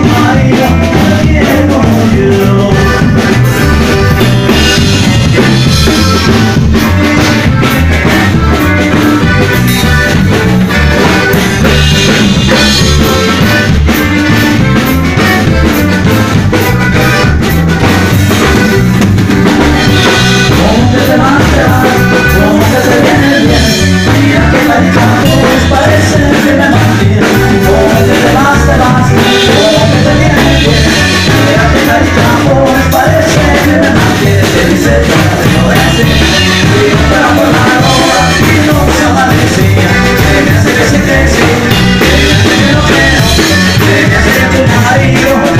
Thank you. Marido